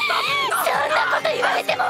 そんなこと言われても